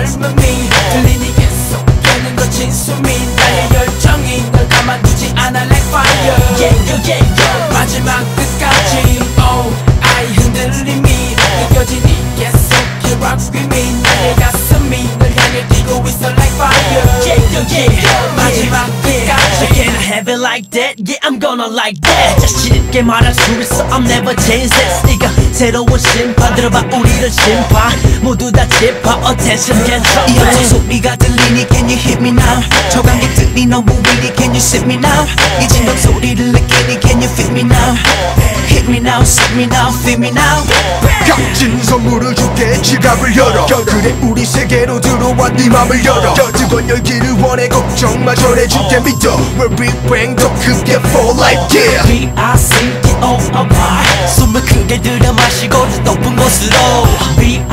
젊음이 들리니 계속 깨는 거친 숨이 나의 열정이 널 가만두지 않아 like fire yeah, yeah, yeah, yeah. 마지막 끝까지 oh I 흔들림이 느껴지니 계속 you rock me 나의 가슴이 널 향해 뛰고 있어 like fire yeah, yeah, yeah. 마지막 끝까지 Can I have it like that? Yeah, I'm gonna like that 자신 있게 말할 수 있어 I'm never 네가 새로운 심판 들어봐 우리를 심판 모두 다 짚어 attention get 이 some 어떤 소리가 들리니 can you hit me now 저감기들이 너무 위리 can you sit me now 이 진동 소리를 느끼니 can you feel me now hit me now sit me now feel me now 값진 선물을 줄게 지갑을 열어 그래 우리 세계로 들어와 네 맘을 열어 뜨거운 열기를 원해 걱정 마 전해줄게 믿어 We're big bang 더 크게 fall like yeah B-I-C-T-O-R 물들여 마시고 높은 곳으로.